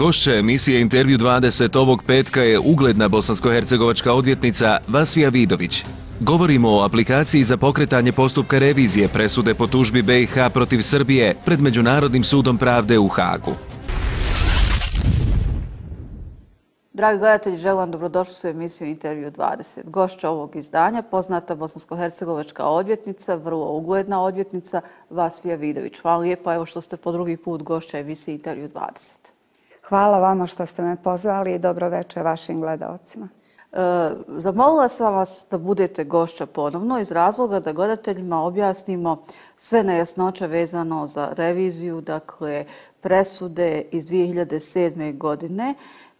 Gošće emisije Intervju 20 ovog petka je ugledna bosansko-hercegovačka odvjetnica Vasija Vidović. Govorimo o aplikaciji za pokretanje postupka revizije presude po tužbi BiH protiv Srbije pred Međunarodnim sudom pravde u Hagu. Dragi gledatelji, želim vam dobrodošli u emisiju Intervju 20. Gošća ovog izdanja, poznata bosansko-hercegovačka odvjetnica, vrlo ugledna odvjetnica, Vasvija Vidović. Hvala lijepa evo što ste po drugi put gošća emisije Intervju 20. Hvala vama što ste me pozvali i dobro večer vašim gledalcima. E, zamolila sam vas da budete gošća ponovno iz razloga da gledateljima objasnimo sve nejasnoće vezano za reviziju, dakle presude iz 2007. godine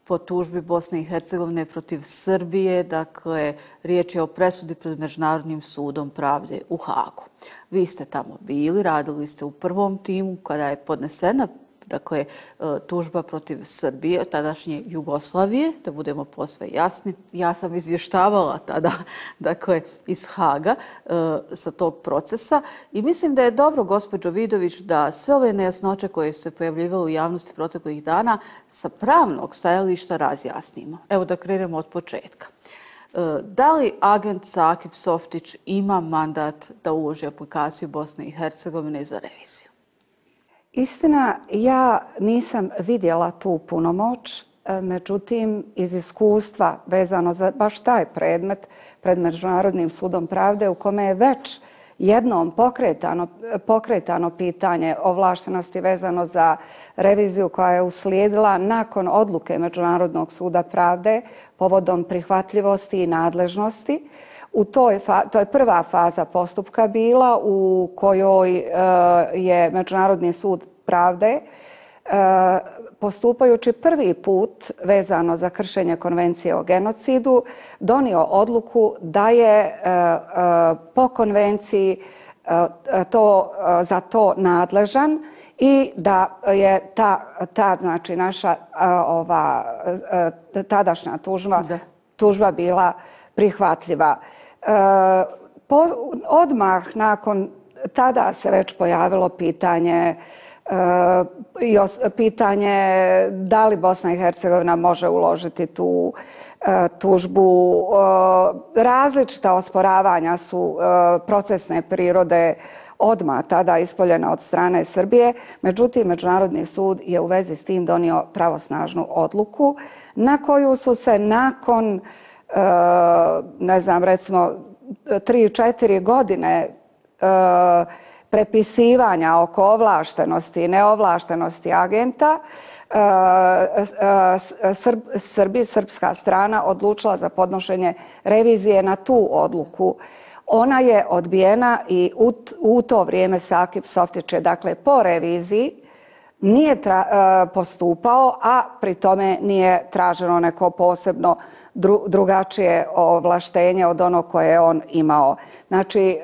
po tužbi Bosne i Hercegovine protiv Srbije, dakle riječ je o presudi pred Međunarodnim sudom pravde u Hagu. Vi ste tamo bili, radili ste u prvom timu kada je podnesena dakle, e, tužba protiv Srbije, tadašnje Jugoslavije, da budemo posve jasni. Ja sam izvještavala tada, dakle, iz Haga e, sa tog procesa i mislim da je dobro, gospođo Vidović, da sve ove nejasnoće koje su se pojavljivali u javnosti proteklih dana sa pravnog stajališta razjasnimo. Evo da krenemo od početka. E, da li agent Sakip Softić ima mandat da uloži aplikaciju Bosne i Hercegovine za reviziju? Istina, ja nisam vidjela tu punomoć, e, međutim, iz iskustva vezano za baš taj predmet pred Međunarodnim sudom pravde u kome je već jednom pokretano, pokretano pitanje ovlaštenosti vezano za reviziju koja je uslijedila nakon odluke Međunarodnog suda pravde povodom prihvatljivosti i nadležnosti, U toj fa to je prva faza postupka bila u kojoj uh, je Međunarodni sud pravde uh, postupajući prvi put vezano za kršenje konvencije o genocidu donio odluku da je uh, po konvenciji to, za to nadležan i da je ta, ta znači naša ova tadašnja tužba, tužba bila prihvatljiva. Eh, po, odmah nakon tada se već pojavilo pitanje uh, pitanje da li Bosna i Hercegovina može uložiti tu uh, tužbu. Uh, različita osporavanja su uh, procesne prirode odma tada ispoljena od strane Srbije. Međutim, Međunarodni sud je u vezi s tim donio pravosnažnu odluku na koju su se nakon Eh, ne znam, recimo, tri, četiri godine eh, prepisivanja oko ovlaštenosti i neovlaštenosti agenta, eh, Srbi, srpska strana odlučila za podnošenje revizije na tu odluku. Ona je odbijena i u, to vrijeme Sakip Softiće, dakle, po reviziji nije postupao, a pri tome nije traženo neko posebno drugačije ovlaštenje od ono koje je on imao. Znači, e,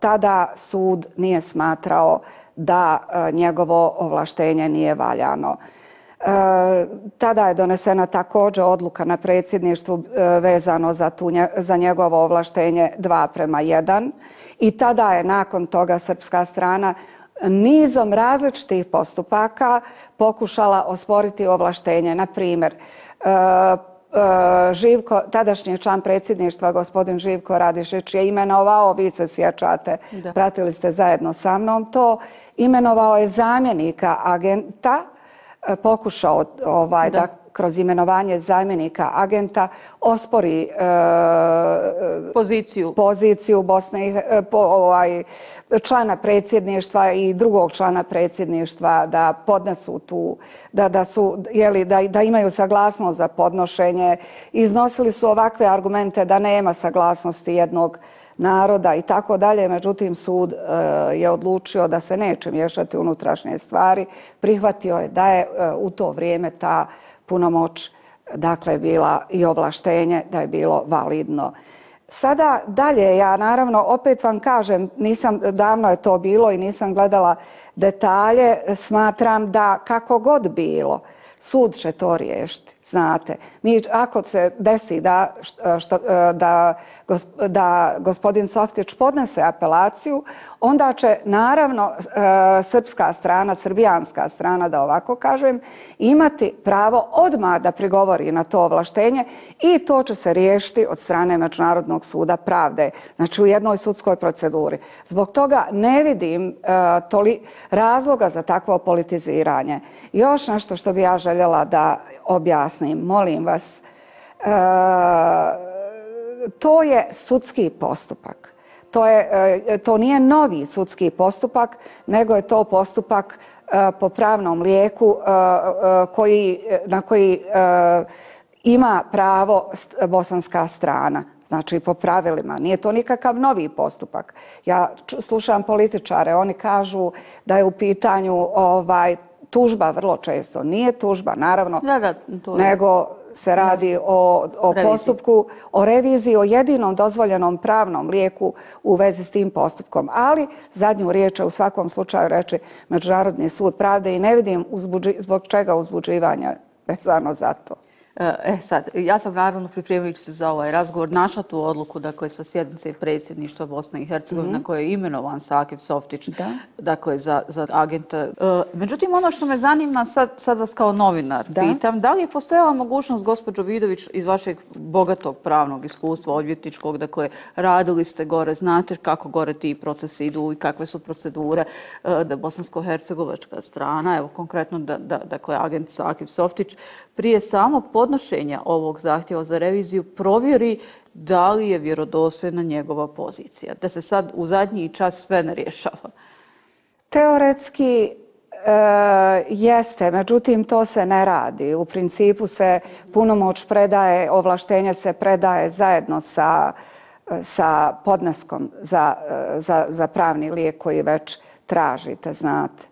tada sud nije smatrao da e, njegovo ovlaštenje nije valjano. E, tada je donesena također odluka na predsjedništvu e, vezano za, tu, za njegovo ovlaštenje 2 prema 1 i tada je nakon toga srpska strana nizom različitih postupaka pokušala osporiti ovlaštenje. Na primjer, Eh, Živko, tadašnji član predsjedništva, gospodin Živko Radišić, je imenovao, vi se sjećate, pratili ste zajedno sa mnom to, imenovao je zamjenika agenta, eh, pokušao ovaj, da kroz imenovanje zamjenika agenta ospori e, poziciju. poziciju Bosne i e, po, ovaj, člana predsjedništva i drugog člana predsjedništva da podnesu tu, da, da, su, jeli, da, da imaju saglasnost za podnošenje. Iznosili su ovakve argumente da nema saglasnosti jednog naroda i tako dalje. Međutim, sud e, je odlučio da se neće miješati unutrašnje stvari. Prihvatio je da je e, u to vrijeme ta punomoć dakle bila i ovlaštenje da je bilo validno. Sada dalje, ja naravno opet vam kažem, nisam, davno je to bilo i nisam gledala detalje, smatram da kako god bilo, sud će to riješiti. Znate, mi ako se desi da, e, što, e, da, da gospodin Softić podnese apelaciju, onda će naravno e, srpska strana, srbijanska strana, da ovako kažem, imati pravo odmah da prigovori na to ovlaštenje i to će se riješiti od strane Međunarodnog suda pravde, znači u jednoj sudskoj proceduri. Zbog toga ne vidim toli razloga za takvo politiziranje. Još nešto što bi ja željela da objasnim, molim vas, e, to je sudski postupak to, je, e, to nije novi sudski postupak, nego je to postupak e, po pravnom lijeku koji, na koji ima pravo bosanska strana. Znači, po pravilima. Nije to nikakav novi postupak. Ja slušam političare, oni kažu da je u pitanju ovaj, tužba vrlo često. Nije tužba, naravno, da, da, to je. nego se radi o, o postupku, o reviziji, o jedinom dozvoljenom pravnom lijeku u vezi s tim postupkom. Ali zadnju riječ u svakom slučaju reći Međunarodni sud pravde i ne vidim uzbuđi, zbog čega uzbuđivanja vezano za to. E, e sad, ja sam naravno pripremajući se za ovaj razgovor našla tu odluku dakle, sa sjednice predsjedništva Bosne i Hercegovine mm -hmm. koje je imenovan Sakip Softić da. dakle, za, za agenta. E, međutim, ono što me zanima, sad, sad vas kao novinar da. pitam, da li je postojala mogućnost, gospođo Vidović, iz vašeg bogatog pravnog iskustva odvjetničkog, dakle, radili ste gore, znate kako gore ti procesi idu i kakve su procedure, e, da bosansko-hercegovačka strana, evo konkretno da, da, dakle, agent Sakip Softić, prije samog podnošenja ovog zahtjeva za reviziju provjeri da li je vjerodostojna njegova pozicija. Da se sad u zadnji čas sve ne rješava. Teoretski e, jeste, međutim to se ne radi. U principu se punomoć predaje, ovlaštenje se predaje zajedno sa, sa podneskom za, e, za, za pravni lijek koji već tražite, znate.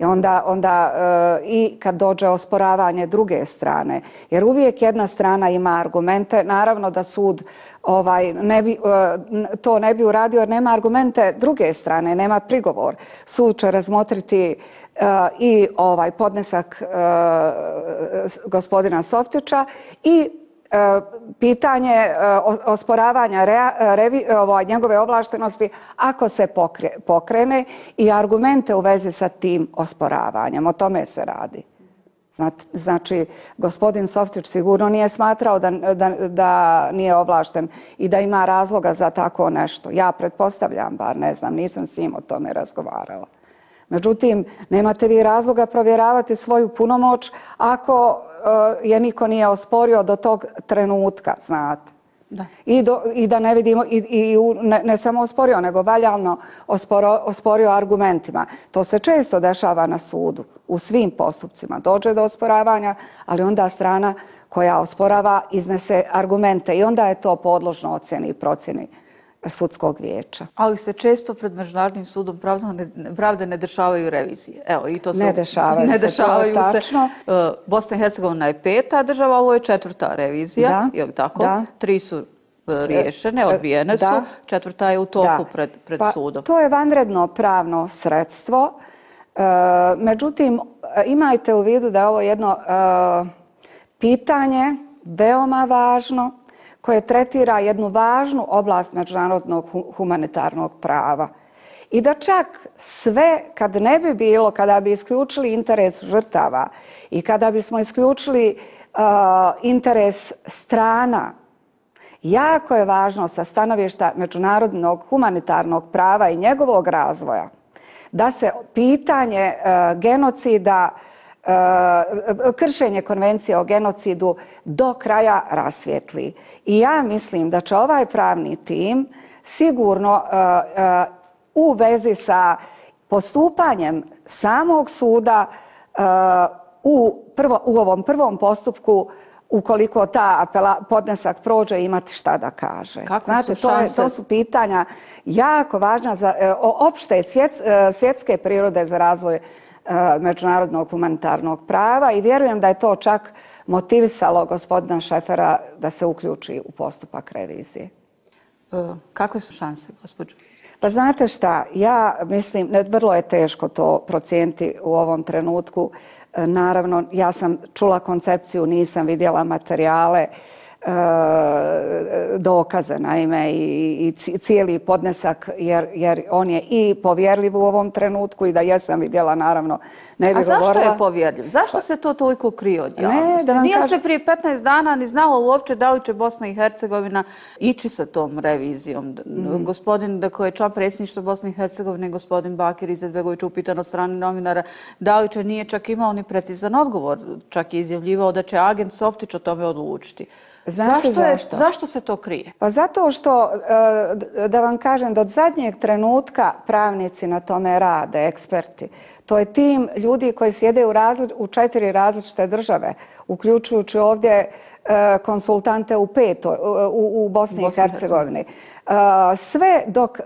I onda, onda e, i kad dođe osporavanje druge strane, jer uvijek jedna strana ima argumente, naravno da sud ovaj ne bi, e, to ne bi uradio jer nema argumente druge strane, nema prigovor. Sud će razmotriti e, i ovaj podnesak e, gospodina Softića i pitanje e, osporavanja njegove ovlaštenosti ako se pokrene i argumente u vezi sa tim osporavanjem. O tome se radi. Znači, gospodin Softić sigurno nije smatrao da, da, da nije ovlašten i da ima razloga za tako nešto. Ja pretpostavljam, bar ne znam, nisam s njim o tome razgovarala. Međutim, nemate vi razloga provjeravati svoju punomoć ako je niko nije osporio do tog trenutka, znate. Da. I, do, I da ne vidimo, i, i ne, ne samo osporio, nego valjalno osporo, osporio argumentima. To se često dešava na sudu, u svim postupcima. Dođe do osporavanja, ali onda strana koja osporava iznese argumente i onda je to podložno ocjeni i procjeni sudskog vijeća. Ali se često pred Međunarodnim sudom pravde ne dešavaju revizije. Evo, i to su, ne dešavaju, ne dešavaju se. Tačno. E, Bosna i Hercegovina je peta država, ovo je četvrta revizija. Da, je li tako? Da. Tri su e, riješene, e, odbijene su. Četvrta je u toku pred, pred pa, sudom. To je vanredno pravno sredstvo. međutim, imajte u vidu da je ovo jedno pitanje veoma važno koje tretira jednu važnu oblast međunarodnog humanitarnog prava. I da čak sve, kad ne bi bilo, kada bi isključili interes žrtava i kada bismo isključili uh, interes strana, jako je važno sa stanovišta međunarodnog humanitarnog prava i njegovog razvoja da se pitanje uh, genocida uh, kršenje konvencije o genocidu do kraja rasvjetli. I ja mislim da će ovaj pravni tim sigurno e, e, u vezi sa postupanjem samog suda u, prvo, u ovom prvom postupku ukoliko ta apela, podnesak prođe imati šta da kaže. Kako Znate, su to, je, to su pitanja jako važna za opšte svjet, svjetske prirode za razvoj međunarodnog humanitarnog prava i vjerujem da je to čak motivisalo gospodina Šefera da se uključi u postupak revizije. E, kakve su šanse, gospođo? Pa znate šta, ja mislim, ne, vrlo je teško to procijenti u ovom trenutku. Naravno, ja sam čula koncepciju, nisam vidjela materijale, E, E, dokaze, naime, i i cijeli podnesak, jer on je i povjerljiv u ovom trenutku i da jesam vidjela, naravno, ne bi govorila. A zašto je povjerljiv? Zašto pa- se to toliko krije od javnosti? Nije se prije 15 dana ni znalo uopće da li će Bosna i Hercegovina ići sa tom revizijom. Mm. Gospodin, dakle, je član predsjedništva Bosne i Hercegovine, gospodin Bakir Izetbegović upitan od strane novinara da li će nije čak imao ni precizan odgovor. Čak je izjavljivao da će agent Softić o tome odlučiti. Znate zašto, je, zašto se to krije? Pa zato što, e, da vam kažem, do zadnjeg trenutka pravnici na tome rade, eksperti. To je tim ljudi koji sjede u, razli, u četiri različite države, uključujući ovdje e, konsultante u peto, u, u Bosni i Hercegovini. Sve dok,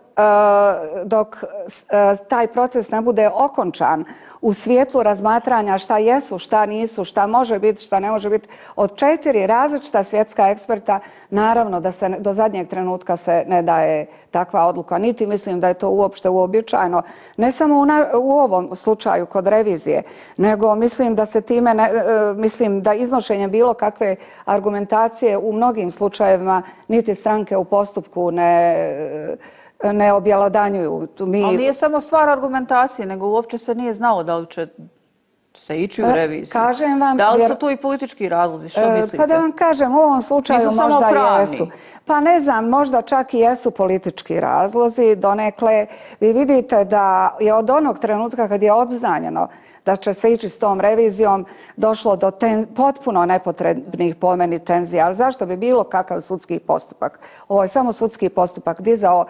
dok e, taj proces ne bude okončan, u svijetlu razmatranja šta jesu, šta nisu, šta može biti, šta ne može biti. Od četiri različita svjetska eksperta, naravno da se do zadnjeg trenutka se ne daje takva odluka. Niti mislim da je to uopšte uobičajeno. Ne samo u, na, u ovom slučaju kod revizije, nego mislim da se time, ne, e, mislim da iznošenje bilo kakve argumentacije u mnogim slučajevima niti stranke u postupku ne ne objelodanjuju. Mi... Ali nije samo stvar argumentacije, nego uopće se nije znalo da li će se ići u e, reviziju. Kažem vam, da li su tu i politički razlozi? Što e, mislite? Pa da vam kažem, u ovom slučaju možda jesu. Pa ne znam, možda čak i jesu politički razlozi. Donekle, vi vidite da je od onog trenutka kad je obznanjeno da će se ići s tom revizijom, došlo do ten, potpuno nepotrebnih pomeni tenzija. Ali zašto bi bilo kakav sudski postupak? Ovo je samo sudski postupak dizao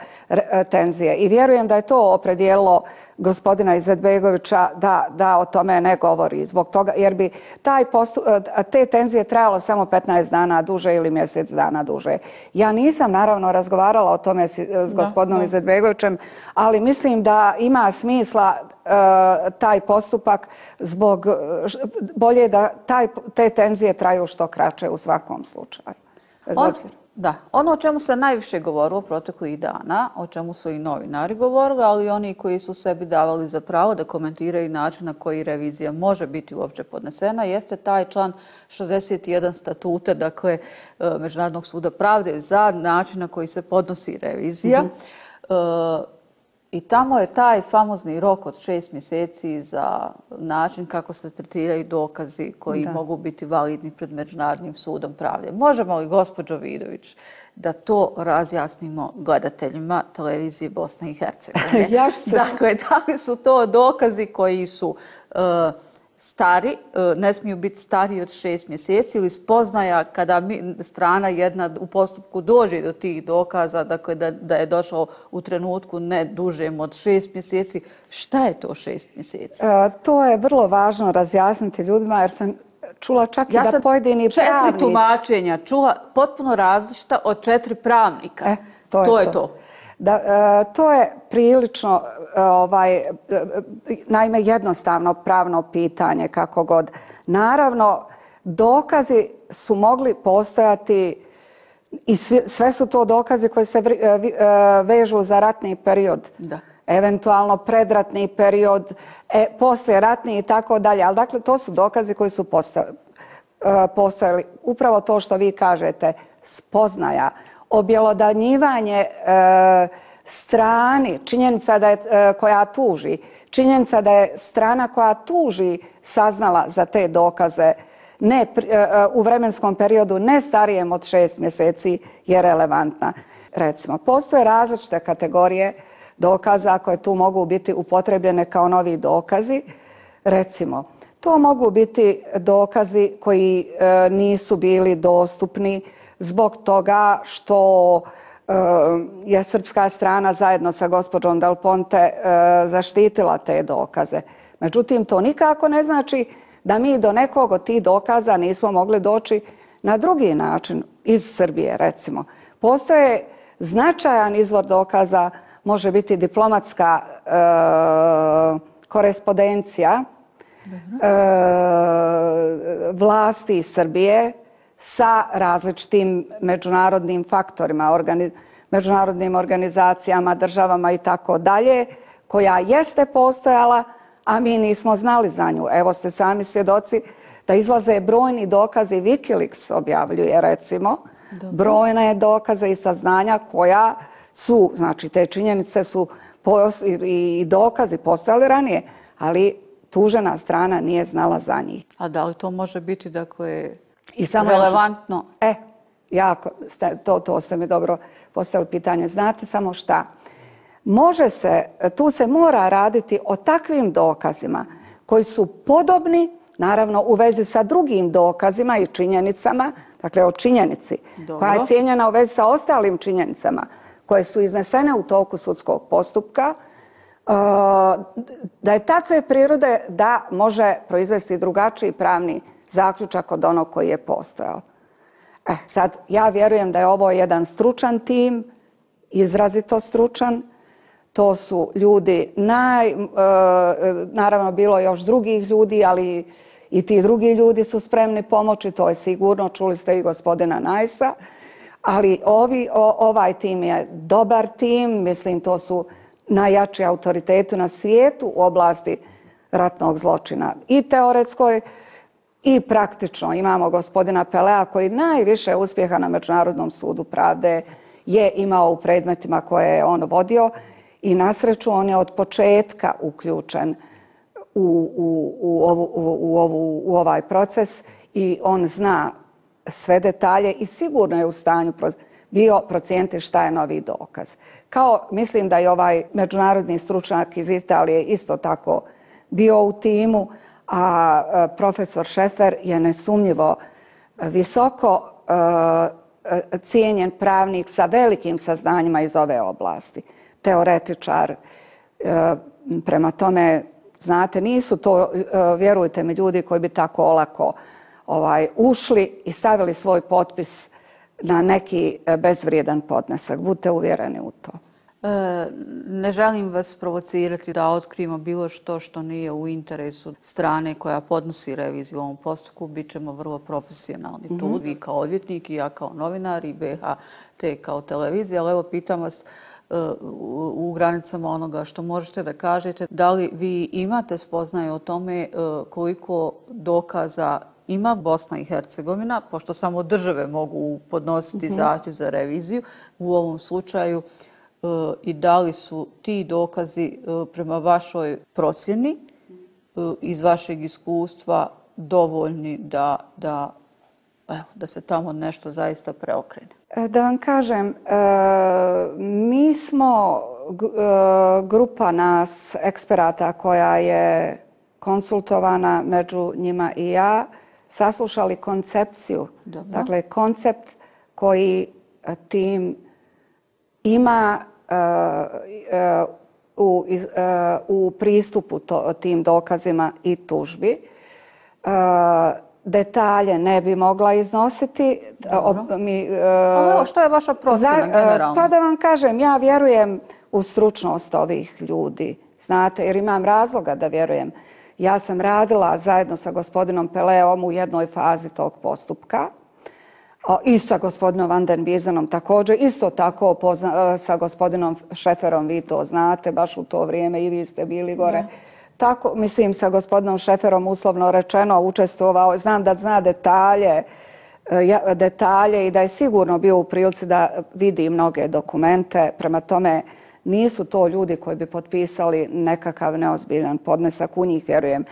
tenzije. I vjerujem da je to opredijelo gospodina Izetbegovića da, da o tome ne govori. Zbog toga, jer bi taj postu, e, te tenzije trajalo samo 15 dana duže ili mjesec dana duže. Ja nisam naravno razgovarala o tome s, s gospodinom Izetbegovićem, ali mislim da ima smisla uh, taj postupak zbog bolje da taj, te tenzije traju što kraće u svakom slučaju. Bez On, Da, ono o čemu se najviše govorilo proteklih dana, o čemu su i novinari govorili, ali oni koji su sebi davali za pravo da komentiraju način na koji revizija može biti uopće podnesena, jeste taj član 61 statuta, dakle, e, Međunarodnog suda pravde za način na koji se podnosi revizija. Mm -hmm. I tamo je taj famozni rok od šest mjeseci za način kako se tretiraju dokazi koji da. mogu biti validni pred Međunarodnim sudom pravde. Možemo li, gospođo Vidović, da to razjasnimo gledateljima televizije Bosne i Hercegovine? ja se... Dakle, da li su to dokazi koji su... Uh, stari, e, ne smiju biti stariji od šest mjeseci ili spoznaja kada mi, strana jedna u postupku dođe do tih dokaza, dakle da, da je došao u trenutku ne dužem od šest mjeseci. Šta je to šest mjeseci? E, to je vrlo važno razjasniti ljudima jer sam čula čak ja i da pojedini četiri pravnici... četiri tumačenja čula potpuno različita od četiri pravnika. E, to je to. Je to. Da, e, to je prilično e, ovaj, e, naime jednostavno pravno pitanje kako god. Naravno, dokazi su mogli postojati i sve, su to dokazi koji se vežu za ratni period. Da. Eventualno predratni period, e, poslije ratni i tako dalje. Ali dakle, to su dokazi koji su postojali. Upravo to što vi kažete, spoznaja objelodanjivanje e, strani, činjenica da je, e, koja tuži, činjenica da je strana koja tuži saznala za te dokaze ne, e, e, u vremenskom periodu ne starijem od šest mjeseci je relevantna. Recimo, postoje različite kategorije dokaza koje tu mogu biti upotrebljene kao novi dokazi. Recimo, to mogu biti dokazi koji e, nisu bili dostupni zbog toga što e, je srpska strana zajedno sa gospođom Del Ponte e, zaštitila te dokaze. Međutim, to nikako ne znači da mi do nekog od tih dokaza nismo mogli doći na drugi način iz Srbije, recimo. Postoje značajan izvor dokaza, može biti diplomatska e, korespondencija e, vlasti Srbije sa različitim međunarodnim faktorima, organi, međunarodnim organizacijama, državama i tako dalje, koja jeste postojala, a mi nismo znali za nju. Evo ste sami svjedoci da izlaze brojni dokazi, Wikileaks objavljuje recimo, brojne dokaze i saznanja koja su, znači te činjenice su i dokazi postojali ranije, ali tužena strana nije znala za njih. A da li to može biti dakle, I samo relevantno? E, jako, to, to ste mi dobro postavili pitanje. Znate samo šta? Može se, tu se mora raditi o takvim dokazima koji su podobni, naravno u vezi sa drugim dokazima i činjenicama, dakle o činjenici Dobro. koja je cijenjena u vezi sa ostalim činjenicama koje su iznesene u toku sudskog postupka, uh, da je takve prirode da može proizvesti drugačiji pravni zaključak od onog koji je postojao. Eh, sad, ja vjerujem da je ovo jedan stručan tim, izrazito stručan. To su ljudi, naj, e, naravno bilo još drugih ljudi, ali i ti drugi ljudi su spremni pomoći, to je sigurno, čuli ste i gospodina Najsa. Ali ovi, o, ovaj tim je dobar tim, mislim to su najjači autoriteti na svijetu u oblasti ratnog zločina i teoretskoj i praktično. Imamo gospodina Pelea koji najviše uspjeha na Međunarodnom sudu pravde je imao u predmetima koje je on vodio i na sreću on je od početka uključen u, u, u, ovu, u, ovu, u ovaj proces i on zna sve detalje i sigurno je u stanju bio procijenti šta je novi dokaz. Kao mislim da je ovaj međunarodni stručnjak iz Italije isto tako bio u timu, a e, profesor Šefer je nesumnjivo visoko e, e, cijenjen pravnik sa velikim saznanjima iz ove oblasti. Teoretičar, prema tome, znate, nisu to, vjerujte mi, ljudi koji bi tako olako ovaj, ušli i stavili svoj potpis na neki bezvrijedan podnesak. Budite uvjereni u to. E, ne želim vas provocirati da otkrimo bilo što što nije u interesu strane koja podnosi reviziju u ovom postupku. Bićemo vrlo profesionalni tu. Mhm. Vi kao odvjetnik i ja kao novinar i BHT kao televizija. Ali evo pitam vas e, u granicama onoga što možete da kažete. Da li vi imate spoznaje o tome e, koliko dokaza ima Bosna i Hercegovina, pošto samo države mogu podnositi mhm. zahtjev za reviziju u ovom slučaju, i da li su ti dokazi e, prema vašoj procjeni e, iz vašeg iskustva dovoljni da, da, evo, da se tamo nešto zaista preokrene? E, da vam kažem, mi smo grupa nas, eksperata koja je konsultovana među njima i ja, saslušali koncepciju. Dobro. Dakle, koncept koji tim ima u, u pristupu to, tim dokazima i tužbi. Detalje ne bi mogla iznositi. Mi, što je vaša procena generalno? Pa da vam kažem, ja vjerujem u stručnost ovih ljudi. Znate, jer imam razloga da vjerujem. Ja sam radila zajedno sa gospodinom Peleom u jednoj fazi tog postupka i sa gospodinom Van den Bizenom također. Isto tako e, sa gospodinom Šeferom, vi to znate, baš u to vrijeme i vi ste bili gore. Tako, mislim, sa gospodinom Šeferom uslovno rečeno učestvovao. Znam da zna detalje, e, detalje i da je sigurno bio u prilici da vidi mnoge dokumente. Prema tome, nisu to ljudi koji bi potpisali nekakav neozbiljan podnesak. U njih vjerujem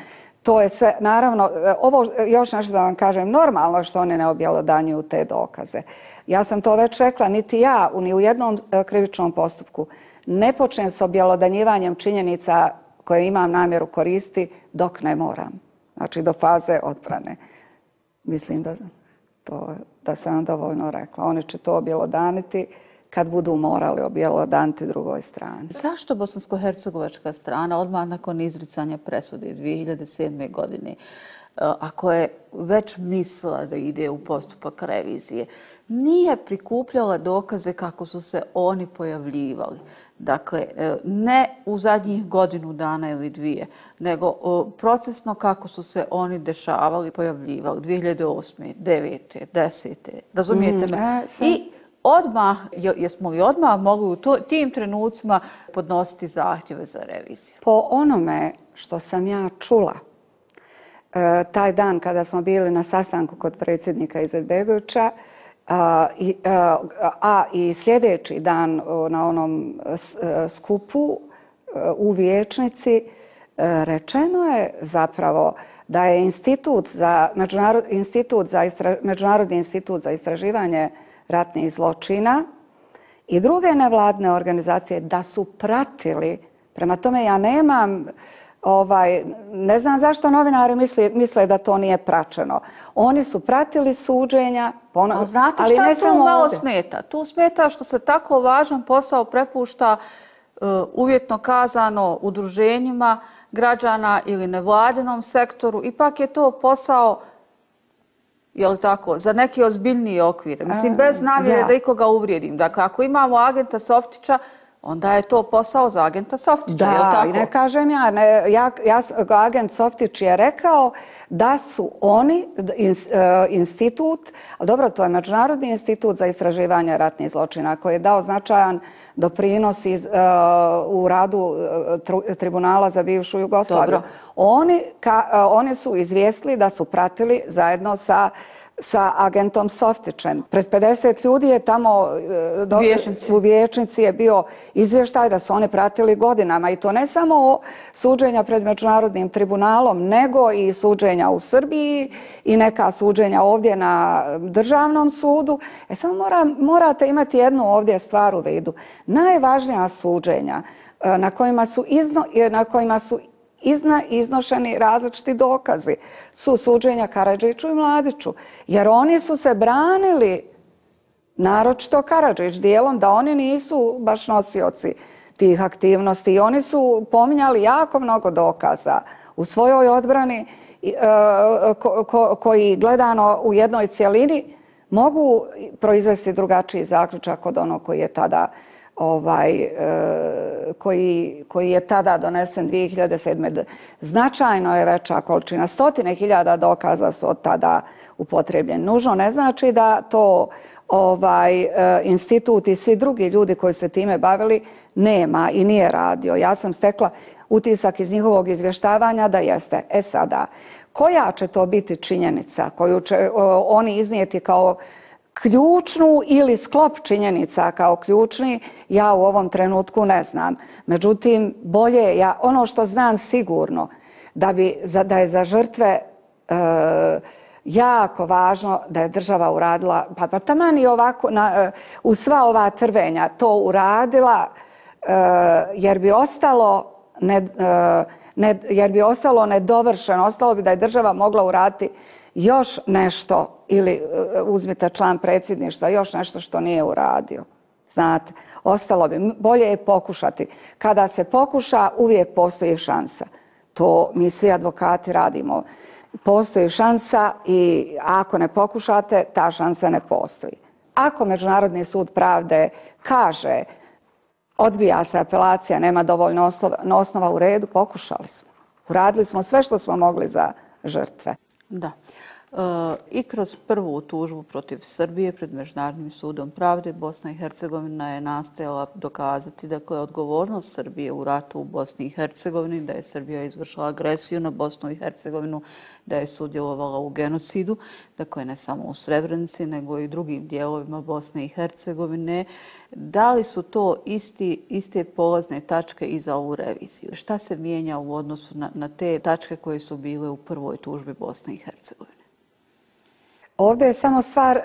To je sve, naravno, e, ovo još nešto da vam kažem, normalno što oni ne objelodanjuju te dokaze. Ja sam to već rekla, niti ja, ni u jednom e, krivičnom postupku, ne počnem s objelodanjivanjem činjenica koje imam namjeru koristi dok ne moram. Znači, do faze odbrane. Mislim da, to, da sam dovoljno rekla. Oni će to objelodaniti kad budu morali objelodanti drugoj strani. Zašto bosansko-hercegovačka strana odmah nakon izricanja presude 2007. godine, e, ako je već mislila da ide u postupak revizije, nije prikupljala dokaze kako su se oni pojavljivali? Dakle, e, ne u zadnjih godinu dana ili dvije, nego procesno kako su se oni dešavali, pojavljivali 2008. 2009. 2010. Razumijete me? Mm, e, I odmah, jesmo li odmah mogli u tim trenucima podnositi zahtjeve za reviziju? Po onome što sam ja čula, e, taj dan kada smo bili na sastanku kod predsjednika Izetbegovića, e, a, e, a i sljedeći dan e, na onom skupu u Vječnici, rečeno je zapravo da je institut za, međunarod, institut za istra, Međunarodni institut za istraživanje ratnih zločina i druge nevladne organizacije da su pratili. Prema tome ja nemam, ovaj, ne znam zašto novinari misle, misle da to nije praćeno. Oni su pratili suđenja, pono, A znate ali ne tu malo ovdje. smeta? Tu smeta što se tako važan posao prepušta uh, uvjetno kazano udruženjima građana ili nevladinom sektoru. Ipak je to posao je li tako, za neke ozbiljnije okvire. Mislim, bez namjere da ikoga uvrijedim. Dakle, ako imamo agenta Softića, onda je to posao za agenta Softića, da, je li tako? Da, ne kažem ja. Ne, ja, ja. Agent Softić je rekao da su oni, ins, uh, institut, ali dobro, to je Međunarodni institut za istraživanje ratnih zločina, koji je dao značajan doprinos iz, uh, u radu uh, tribunala za bivšu Jugoslaviju. Dobro. Oni, ka, uh, oni su izvijestili da su pratili zajedno sa sa agentom Softićem. Pred 50 ljudi je tamo e, do, Vječnici. u Vječnici je bio izvještaj da su one pratili godinama i to ne samo suđenja pred Međunarodnim tribunalom, nego i suđenja u Srbiji i neka suđenja ovdje na državnom sudu. E samo mora, morate imati jednu ovdje stvar u vidu. Najvažnija suđenja e, na kojima su, izno, na kojima su izna, iznošeni različiti dokazi su suđenja Karadžiću i Mladiću. Jer oni su se branili, naročito Karadžić, dijelom da oni nisu baš nosioci tih aktivnosti. I oni su pominjali jako mnogo dokaza u svojoj odbrani e, ko, ko, koji gledano u jednoj cijelini mogu proizvesti drugačiji zaključak od onog koji je tada ovaj, e, koji, koji je tada donesen 2007. Značajno je veća količina, stotine hiljada dokaza su od tada upotrebljeni. Nužno ne znači da to ovaj e, institut i svi drugi ljudi koji se time bavili nema i nije radio. Ja sam stekla utisak iz njihovog izvještavanja da jeste. E sada, koja će to biti činjenica koju će oni iznijeti kao ključnu ili sklop činjenica kao ključni, ja u ovom trenutku ne znam. Međutim, bolje ja ono što znam sigurno da bi da je za žrtve e, jako važno da je država uradila, pa, pa taman i ovako na, e, u sva ova trvenja to uradila e, jer bi ostalo ne, e, ne, jer bi ostalo nedovršeno, ostalo bi da je država mogla uraditi još nešto ili e, uzmite član predsjedništva, još nešto što nije uradio. Znate, ostalo bi. Bolje je pokušati. Kada se pokuša, uvijek postoji šansa. To mi svi advokati radimo. Postoji šansa i ako ne pokušate, ta šansa ne postoji. Ako Međunarodni sud pravde kaže odbija se apelacija, nema dovoljno osnova, osnova u redu, pokušali smo. Uradili smo sve što smo mogli za žrtve. Da. I kroz prvu tužbu protiv Srbije pred Međunarodnim sudom pravde Bosna i Hercegovina je nastajala dokazati da je odgovornost Srbije u ratu u Bosni i Hercegovini, da je Srbija izvršila agresiju na Bosnu i Hercegovinu, da je sudjelovala u genocidu, dakle ne samo u Srebrenici, nego i drugim dijelovima Bosne i Hercegovine. Da li su to isti, iste polazne tačke i za ovu reviziju? Šta se mijenja u odnosu na, na te tačke koje su bile u prvoj tužbi Bosne i Hercegovine? Ovdje je samo stvar, e,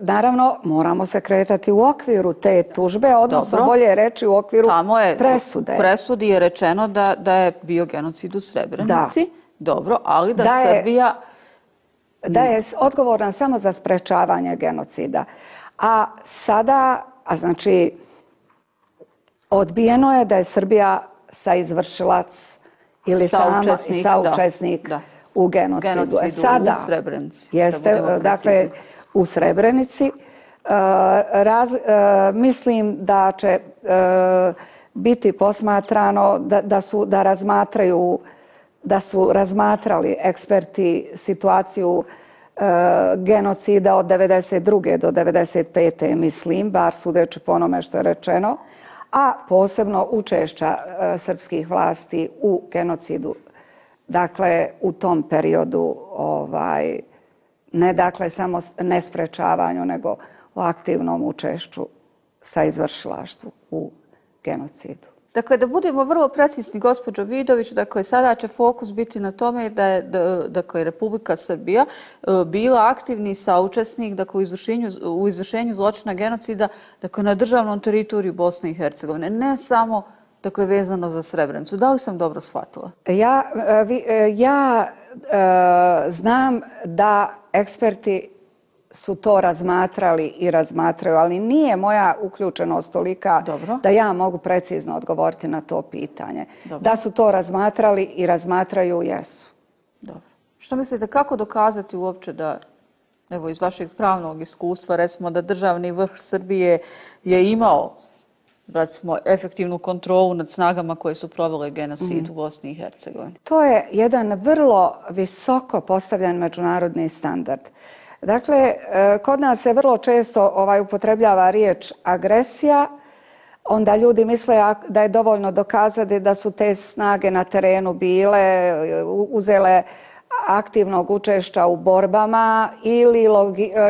naravno, moramo se kretati u okviru te tužbe, odnosno Dobro. bolje reći u okviru Tamo je, presude. U presudi je rečeno da, da je bio genocid u Srebrenici. Da. Dobro, ali da, da je, Srbija... Da je odgovorna samo za sprečavanje genocida. A sada, a znači, odbijeno je da je Srbija sa izvršilac ili saučesnik, sama, saučesnik da. Da u genocidu. genocidu e sada, u Srebrenici. Jeste, dakle, u Srebrenici. Raz, uh, mislim da će biti posmatrano da, da su da razmatraju da su razmatrali eksperti situaciju genocida od 92. do 95. mislim, bar sudeći po onome što je rečeno, a posebno učešća e, srpskih vlasti u genocidu. Dakle, u tom periodu ovaj, ne dakle samo nesprečavanju, nego u aktivnom učešću sa izvršilaštvu u genocidu. Dakle, da budemo vrlo precizni, gospođo Vidović, dakle, sada će fokus biti na tome da je dakle, Republika Srbija e, bila aktivni saučesnik dakle, u, izvršenju, u izvršenju zločina genocida dakle, na državnom teritoriju Bosne i Hercegovine. Ne samo dakle, vezano za Srebrenicu. Da li sam dobro shvatila? Ja, e, e, ja znam da eksperti su to razmatrali i razmatraju, ali nije moja uključenost tolika da ja mogu precizno odgovoriti na to pitanje. Da su to razmatrali i razmatraju, jesu. Dobro. Što mislite, kako dokazati uopće da, evo iz vašeg pravnog iskustva, recimo da državni vrh Srbije je imao recimo, efektivnu kontrolu nad snagama koje su provele genocid u Bosni i Hercegovini? To je jedan vrlo visoko postavljen međunarodni standard. Dakle, e, kod nas se vrlo često ovaj upotrebljava riječ agresija, onda ljudi misle da je dovoljno dokazati da su te snage na terenu bile, uzele aktivnog učešća u borbama ili e,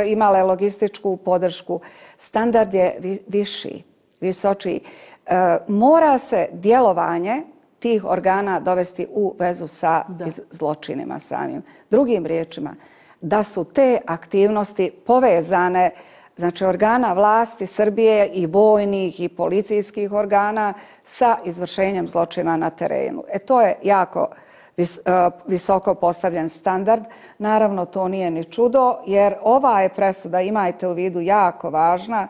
imale logističku podršku. Standard je viši, visoči. E, mora se djelovanje tih organa dovesti u vezu sa zločinima samim. Drugim riječima, da su te aktivnosti povezane znači organa vlasti Srbije i vojnih i policijskih organa sa izvršenjem zločina na terenu. E to je jako e, visoko postavljen standard. Naravno, to nije ni čudo, jer ova je presuda, imajte u vidu, jako važna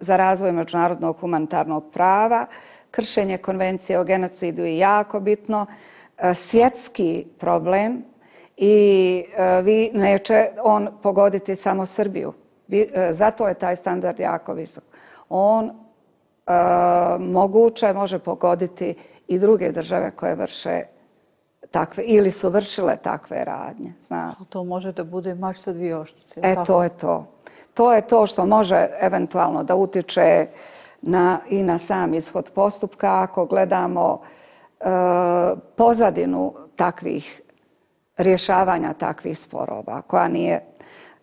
za razvoj međunarodnog humanitarnog prava. Kršenje konvencije o genocidu je jako bitno. E, svjetski problem i e, vi neće on pogoditi samo Srbiju. E, zato je taj standard jako visok. On e, moguće može pogoditi i druge države koje vrše takve ili su vršile takve radnje. Zna. To može da bude mač sa dvije oštice. E, to je to. To je to što može eventualno da utiče na, i na sam ishod postupka ako gledamo e, pozadinu takvih rješavanja takvih sporova, koja nije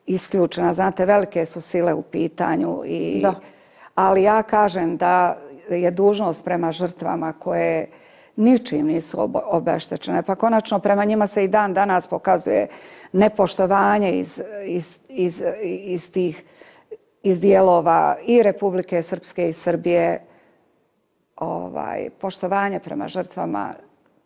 isključena. Znate, velike su sile u pitanju. I, da. Ali ja kažem da je dužnost prema žrtvama koje ničim nisu obeštečene. Pa konačno prema njima se i dan danas pokazuje nepoštovanje iz, iz, iz, iz tih iz dijelova i Republike Srpske i Srbije. Ovaj, poštovanje prema žrtvama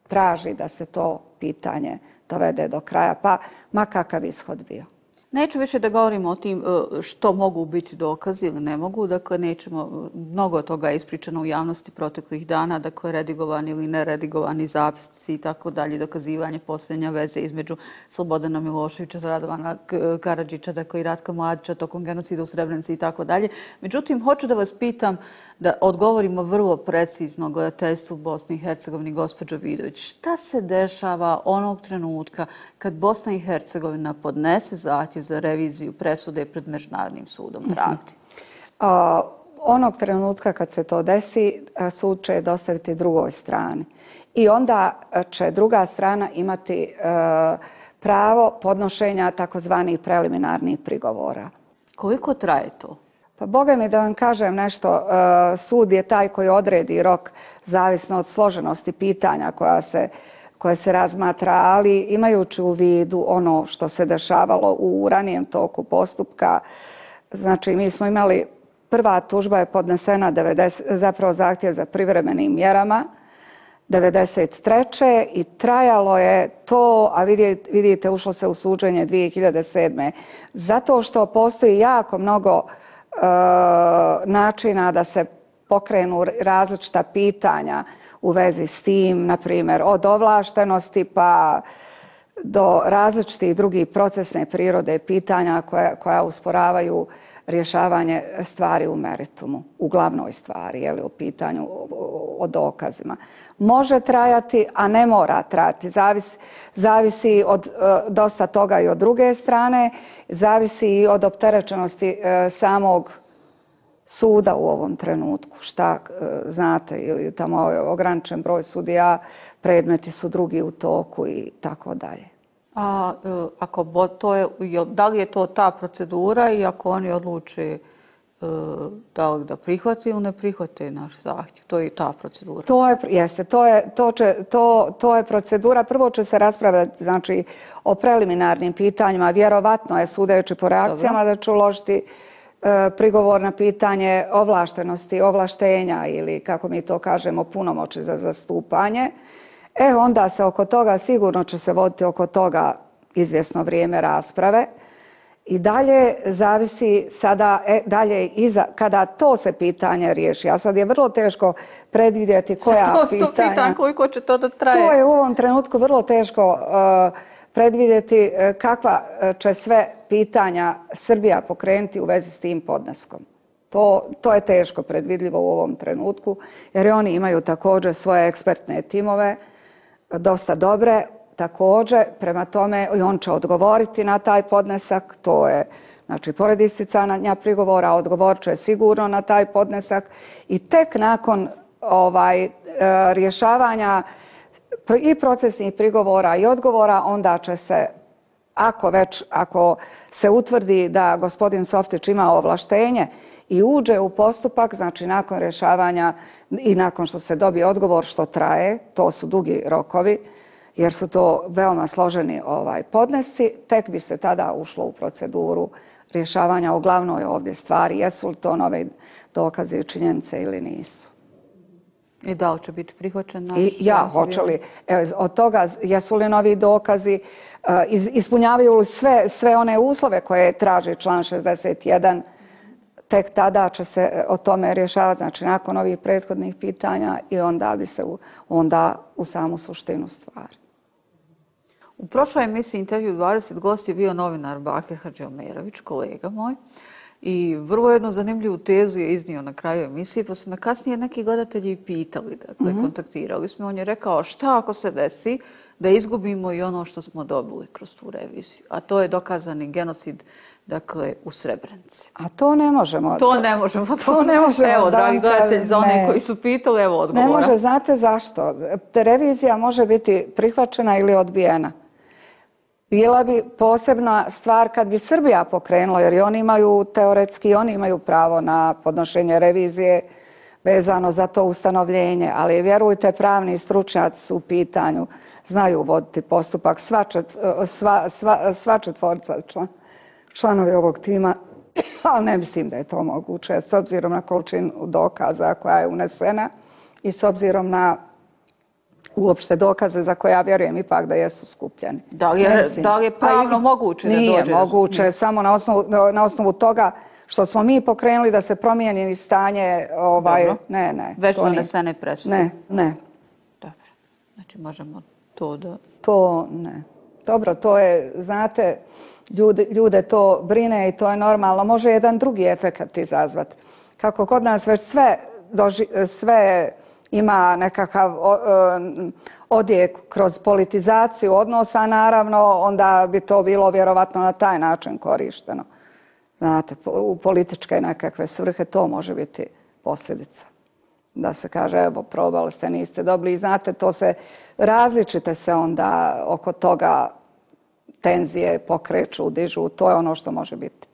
traži da se to pitanje dovede do kraja, pa makakav ishod bio. Neću više da govorimo o tim e, što mogu biti dokazi ili ne mogu. Dakle, nećemo, e, mnogo toga je ispričano u javnosti proteklih dana, dakle, redigovani ili neredigovani zapisci i tako dalje, dokazivanje posljednja veze između Slobodana Miloševića, Radovana e, Karadžića, dakle, i Ratka Mladića tokom genocida u Srebrenici i tako dalje. Međutim, hoću da vas pitam da odgovorimo vrlo precizno gledateljstvu Bosne i Hercegovini, gospođo Vidović. Šta se dešava onog trenutka kad Bosna i Hercegovina podnese zahtjev za reviziju presude pred Međunarodnim sudom pravdi? Onog trenutka kad se to desi, sud će dostaviti drugoj strani. I onda će druga strana imati pravo podnošenja takozvanih preliminarnih prigovora. Koliko traje to? Pa Boga mi da vam kažem nešto, e, sud je taj koji odredi rok zavisno od složenosti pitanja koja se koje se razmatra, ali imajući u vidu ono što se dešavalo u ranijem toku postupka, znači mi smo imali, prva tužba je podnesena 90, zapravo zahtjev za privremenim mjerama, 93. i trajalo je to, a vidite, vidite ušlo se u suđenje 2007. Zato što postoji jako mnogo uh, Eh, načina da se pokrenu različita pitanja, u vezi s tim, na primjer, od ovlaštenosti pa do različitih drugih procesne prirode pitanja koja, koja usporavaju rješavanje stvari u meritumu, u glavnoj stvari, jeli, u pitanju o dokazima. Može trajati, a ne mora trajati. Zavisi, zavisi od e, dosta toga i od druge strane, zavisi i od opterećenosti e, samog suda u ovom trenutku. Šta e, znate, tamo je ograničen broj sudija, predmeti su drugi u toku i tako dalje. A e, ako to je, da li je to ta procedura i ako oni odluče da li da prihvati ili ne prihvate naš zahtjev? To je ta procedura. To je, jeste, to je, to, će, to, to je procedura. Prvo će se raspravljati znači, o preliminarnim pitanjima. Vjerovatno je sudeći po reakcijama Dobro. da će uložiti e, prigovor na pitanje ovlaštenosti, ovlaštenja ili, kako mi to kažemo, punomoći za zastupanje. E, onda se oko toga, sigurno će se voditi oko toga izvjesno vrijeme rasprave. I dalje zavisi sada, e, dalje iza, kada to se pitanje riješi, a sad je vrlo teško predvidjeti koja to, pitanja... To pitan koliko će to da traje? To je u ovom trenutku vrlo teško uh, predvidjeti uh, kakva uh, će sve pitanja Srbija pokrenuti u vezi s tim podneskom. To, to je teško predvidljivo u ovom trenutku, jer oni imaju također svoje ekspertne timove, dosta dobre također. Prema tome, i on će odgovoriti na taj podnesak. To je, znači, pored isticanja prigovora, odgovor će sigurno na taj podnesak. I tek nakon ovaj e, rješavanja i procesnih prigovora i odgovora, onda će se, ako već, ako se utvrdi da gospodin Softić ima ovlaštenje i uđe u postupak, znači nakon rješavanja i nakon što se dobije odgovor što traje, to su dugi rokovi, jer su to veoma složeni ovaj podnesci, tek bi se tada ušlo u proceduru rješavanja. O glavnoj ovdje stvari, jesu li to nove dokaze i činjenice ili nisu. I da li će biti prihvaćen naš... I ja, hoće li, evo, od toga jesu li novi dokazi, eh, ispunjavaju li sve, sve one uslove koje traži član 61 tek tada će se e, o tome rješavati, znači nakon ovih prethodnih pitanja i onda bi se u, onda u samu suštinu stvari. U prošloj emisiji intervju 20 gosti je bio novinar Bakir Hadželmerović, kolega moj. I vrlo jednu zanimljivu tezu je iznio na kraju emisije, pa su me kasnije neki gledatelji pitali, dakle, mm -hmm. kontaktirali smo. On je rekao šta ako se desi da izgubimo i ono što smo dobili kroz tu reviziju. A to je dokazani genocid dakle, u Srebrenici. A to ne možemo. To ne možemo. To, ne možemo. Evo, dragi gledatelji, za one koji su pitali, evo odgovora. Ne može, znate zašto? Revizija može biti prihvaćena ili odbijena. Bila bi posebna stvar kad bi Srbija pokrenula, jer oni imaju, teoretski, oni imaju pravo na podnošenje revizije vezano za to ustanovljenje, ali vjerujte, pravni stručnjac su u pitanju, znaju voditi postupak, sva, čet, sva, sva, sva četvorca član, članovi ovog tima, ali ne mislim da je to moguće s obzirom na količinu dokaza koja je unesena i s obzirom na uopšte dokaze za koje ja vjerujem ipak da jesu skupljeni. Da li je, da li je pa pravno pa, moguće da dođe? Nije moguće, samo na osnovu, na osnovu toga što smo mi pokrenuli da se promijeni stanje, ovaj, Dobro. ne, ne. Već donesene presude? Ne, ne. Dobro, znači možemo to da... To ne. Dobro, to je, znate, ljude, ljude to brine i to je normalno. Može jedan drugi efekt izazvati. Kako kod nas već sve, doži, sve ima nekakav e, odjek kroz politizaciju odnosa, naravno, onda bi to bilo vjerovatno na taj način korišteno. Znate, u političke nekakve svrhe to može biti posljedica. Da se kaže, evo, probali ste, niste dobili. I znate, to se različite se onda oko toga tenzije pokreću, dižu, to je ono što može biti.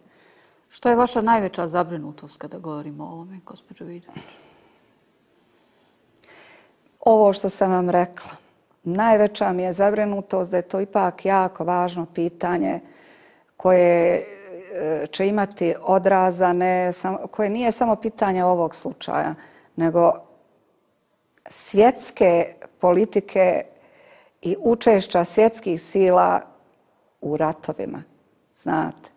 Što je vaša najveća zabrinutost kada govorimo o ovome, gospođo Vidović? Ovo što sam vam rekla. Najveća mi je zabrinutost da je to ipak jako važno pitanje koje e, će imati odrazane, koje nije samo pitanje ovog slučaja, nego svjetske politike i učešća svjetskih sila u ratovima, znate.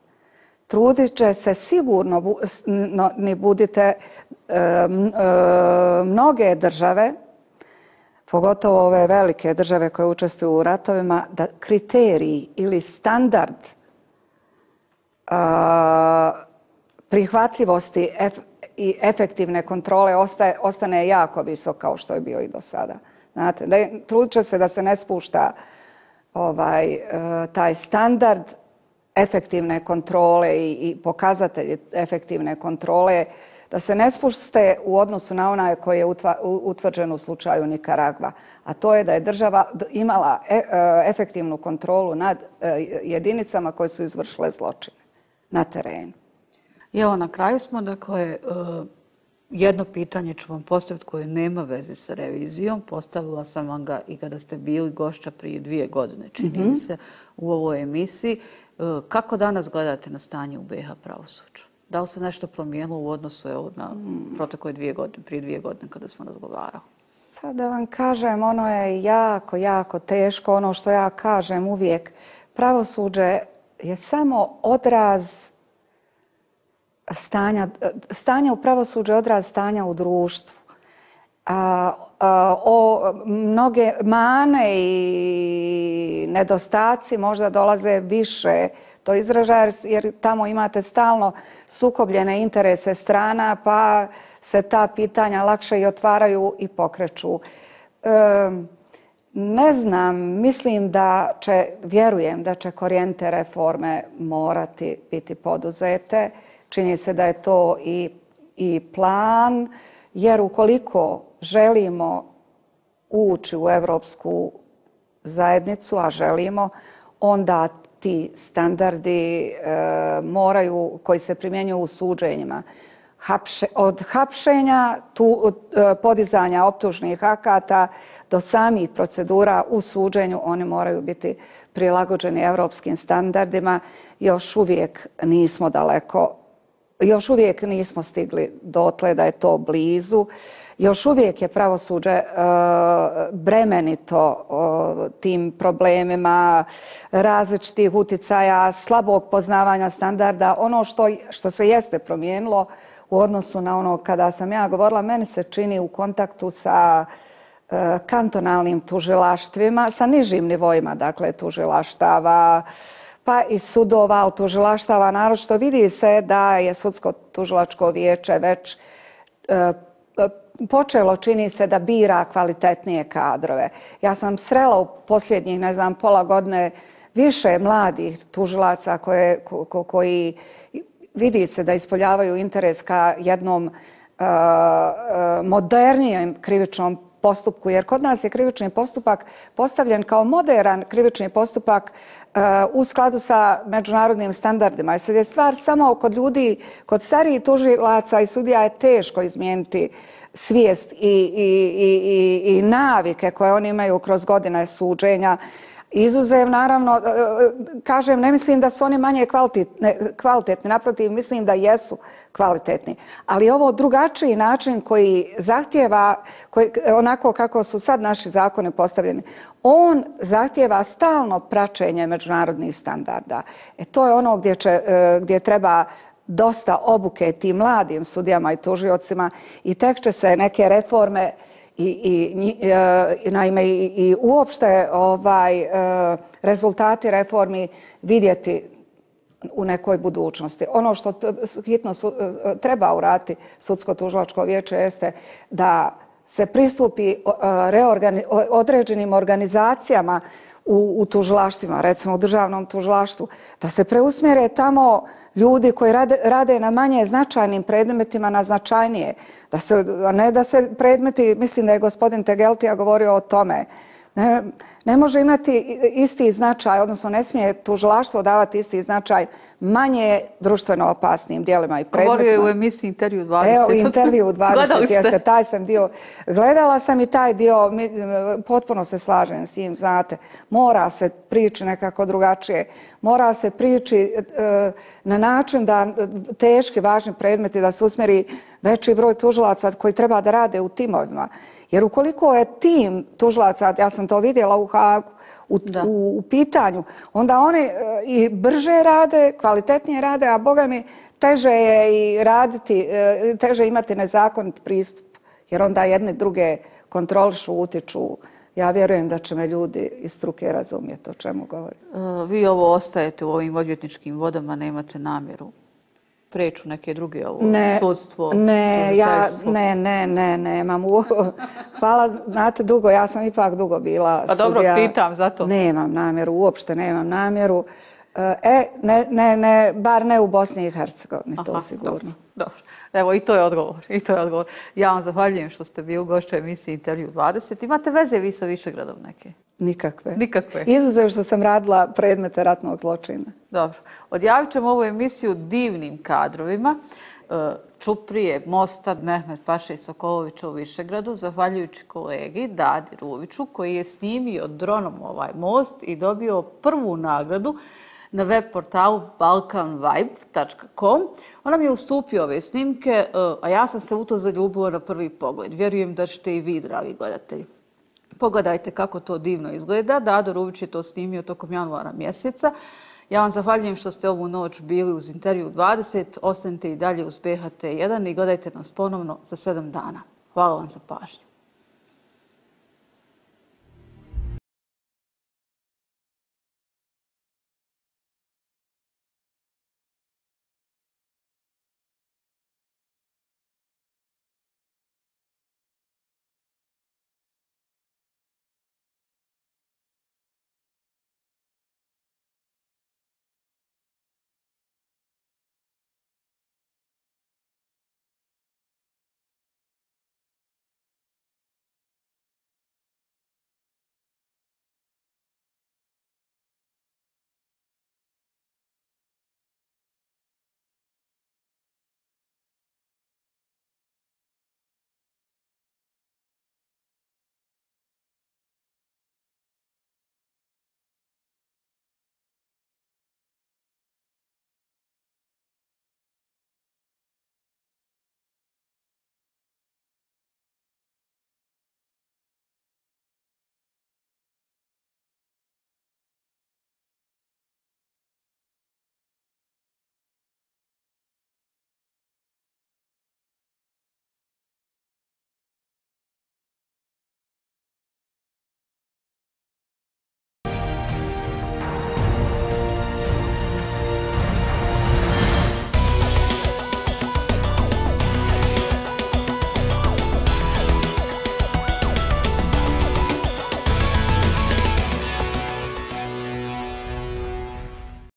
Trudit će se sigurno, ne budite e, e, mnoge države, pogotovo ove velike države koje učestvuju u ratovima, da kriteriji ili standard prihvatljivosti i efektivne kontrole ostaje, ostane jako visok kao što je bio i do sada. Znate, da trudit će se da se ne spušta ovaj, e, taj standard efektivne kontrole i pokazatelji efektivne kontrole da se ne spušte u odnosu na onaj koji je utvrđen u slučaju Nikaragva. A to je da je država imala e, e, efektivnu kontrolu nad e, jedinicama koje su izvršile zločine na terenu. Evo na kraju smo, dakle, jedno pitanje ću vam postaviti koje nema veze sa revizijom. Postavila sam vam ga i kada ste bili gošća prije dvije godine, čini mi mhm. se, u ovoj emisiji. Kako danas gledate na stanje u BiH pravosuđu? Da li se nešto promijenilo u odnosu evo, na protekle dvije godine, prije dvije godine kada smo razgovarali? Pa da vam kažem, ono je jako, jako teško. Ono što ja kažem uvijek, pravosuđe je samo odraz stanja, stanja u pravosuđu je odraz stanja u društvu. A, a, o mnoge mane i nedostaci možda dolaze više to izražaja jer tamo imate stalno sukobljene interese strana pa se ta pitanja lakše i otvaraju i pokreću. E, ne znam, mislim da će, vjerujem da će korijente reforme morati biti poduzete. Čini se da je to i, i plan, jer ukoliko želimo ući u evropsku zajednicu, a želimo, onda ti standardi e, moraju, koji se primjenjuju u suđenjima, hapše, od hapšenja, tu, e, podizanja optužnih akata do samih procedura u suđenju, oni moraju biti prilagođeni evropskim standardima. Još uvijek nismo daleko, još uvijek nismo stigli dotle da je to blizu još uvijek je pravosuđe e, bremenito e, tim problemima različitih uticaja, slabog poznavanja standarda. Ono što, što se jeste promijenilo u odnosu na ono kada sam ja govorila, meni se čini u kontaktu sa e, kantonalnim tužilaštvima, sa nižim nivoima, dakle tužilaštava, pa i sudova, tužilaštava, naročito vidi se da je sudsko tužilačko vijeće već e, počelo čini se da bira kvalitetnije kadrove. Ja sam srela u posljednjih, ne znam, pola godine više mladih tužilaca koje, ko, koji vidi se da ispoljavaju interes ka jednom e, e, uh, modernijem krivičnom postupku, jer kod nas je krivični postupak postavljen kao modern krivični postupak uh, u skladu sa međunarodnim standardima. I sad je stvar samo kod ljudi, kod starijih tužilaca i sudija je teško izmijeniti uh, svijest i, i, i, i navike koje oni imaju kroz godine suđenja. Izuzev, naravno, e, e, kažem, ne mislim da su oni manje kvalitetni, naprotiv, mislim da jesu kvalitetni. Ali ovo drugačiji način koji zahtjeva, koji, onako kako su sad naši zakone postavljeni, on zahtjeva stalno praćenje međunarodnih standarda. E to je ono gdje, će, e, gdje treba dosta obuke tim mladim sudijama i tužiocima i tek će se neke reforme i, i, e, i, naime, i, i uopšte ovaj, e, rezultati reformi vidjeti u nekoj budućnosti. Ono što hitno su, e, treba urati sudsko-tužilačko vijeće jeste da se pristupi reorgani, određenim organizacijama u, u tužilaštima, recimo u državnom tužilaštvu, da se preusmjere tamo ljudi koji rade, rade na manje značajnim predmetima na značajnije. Da se, ne da se predmeti, mislim da je gospodin Tegeltija govorio o tome, ne, ne može imati isti značaj, odnosno ne smije tužilaštvo davati isti značaj manje društveno opasnim dijelima i predmetima. Govorio je u emisiji Intervju 20. Evo, Intervju 20, jeste, taj sam dio. Gledala sam i taj dio, potpuno se slažem s njim, znate. Mora se priči nekako drugačije. Mora se priči e, na način da teški, važni predmeti, da se usmeri veći broj tužilaca koji treba da rade u timovima. Jer ukoliko je tim tužilaca, ja sam to vidjela u Hagu, u, u, u pitanju, onda oni e, i brže rade, kvalitetnije rade, a boga mi teže je i raditi, e, teže imati nezakonit pristup, jer onda jedne druge kontrolišu, utiču. Ja vjerujem da će me ljudi iz struke razumjeti o čemu govorim. E, vi ovo ostajete u ovim odvjetničkim vodama, nemate namjeru preću neke druge ovo, ne, sudstvo, ne, ja, ne, ne, ne, nemam. Hvala, znate, dugo, ja sam ipak dugo bila Pa dobro, pitam zato. Nemam namjeru, uopšte nemam namjeru. E, ne, ne, ne, bar ne u Bosni i Hercegovini, to sigurno. Dobro, dobro. Evo, i to je odgovor. I to je odgovor. Ja vam zahvaljujem što ste bili u gošćoj emisiji Intervju 20. Imate veze vi sa Višegradom neke? Nikakve. Nikakve. Izuzev što sam radila predmete ratnog zločina. Dobro. Odjavit ćemo ovu emisiju divnim kadrovima. E, Čuprije, Mostad, Mehmet Paša i Sokolović u Višegradu, zahvaljujući kolegi Dadi Ruviću, koji je snimio dronom ovaj most i dobio prvu nagradu na web portalu balkanvibe.com. On nam je ustupio ove snimke, e, a ja sam se u to zaljubila na prvi pogled. Vjerujem da ćete i vi, dragi gledatelji. Pogledajte kako to divno izgleda. Dado Ruvić je to snimio tokom januara mjeseca. Ja vam zahvaljujem što ste ovu noć bili uz intervju 20. Ostanite i dalje uz BHT1 i gledajte nas ponovno za 7 dana. Hvala vam za pažnju.